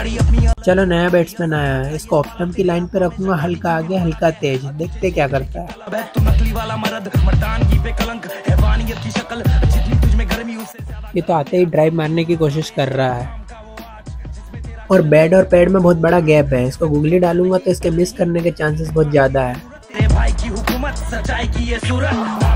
चलो नया बैट्समैन आया है। इसको ऑप्टम की लाइन पे रखूँगा हल्का आगे हल्का तेज। देखते क्या करता है। ये तो आते ही ड्राइव मारने की कोशिश कर रहा है। और बेड और पैड में बहुत बड़ा गैप है। इसको गुगली डालूँगा तो इसके मिस करने के चांसेस बहुत ज़्यादा है। भाई की हुकूमत सच्चाई की ये सूरत।